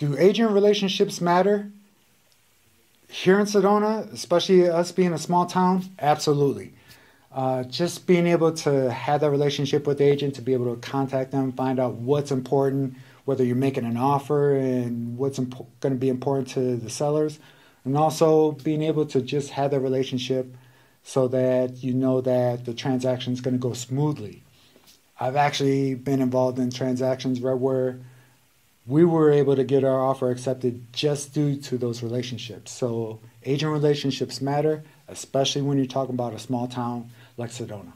Do agent relationships matter? Here in Sedona, especially us being a small town, absolutely. Uh, just being able to have that relationship with the agent, to be able to contact them, find out what's important, whether you're making an offer and what's imp- going to be important to the sellers, and also being able to just have that relationship so that you know that the transaction is going to go smoothly. I've actually been involved in transactions where, where we were able to get our offer accepted just due to those relationships. So agent relationships matter, especially when you're talking about a small town like Sedona.